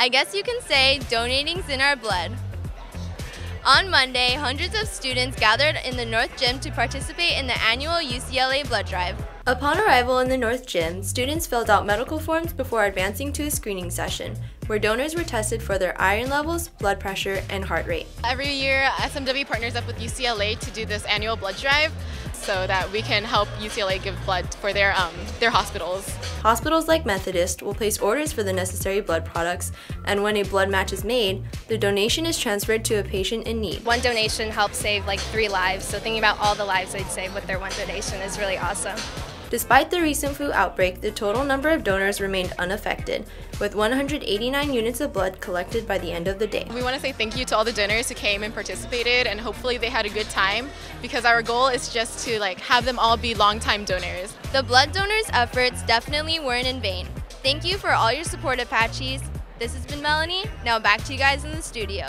I guess you can say donating's in our blood. On Monday, hundreds of students gathered in the North Gym to participate in the annual UCLA Blood Drive. Upon arrival in the North Gym, students filled out medical forms before advancing to a screening session, where donors were tested for their iron levels, blood pressure, and heart rate. Every year, SMW partners up with UCLA to do this annual blood drive so that we can help UCLA give blood for their, um, their hospitals. Hospitals like Methodist will place orders for the necessary blood products, and when a blood match is made, the donation is transferred to a patient in need. One donation helps save like three lives, so thinking about all the lives they'd save with their one donation is really awesome. Despite the recent flu outbreak, the total number of donors remained unaffected, with 189 units of blood collected by the end of the day. We want to say thank you to all the donors who came and participated and hopefully they had a good time because our goal is just to like have them all be long-time donors. The blood donors' efforts definitely weren't in vain. Thank you for all your support Apaches. This has been Melanie. Now back to you guys in the studio.